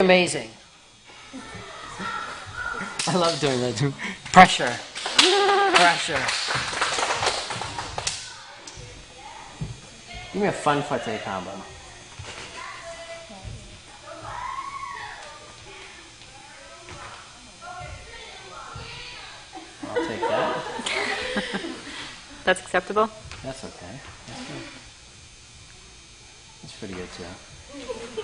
Amazing. I love doing that. too. Pressure. Pressure. Give me a fun forte combo. I'll take that. That's acceptable? That's okay. That's good. That's pretty good too.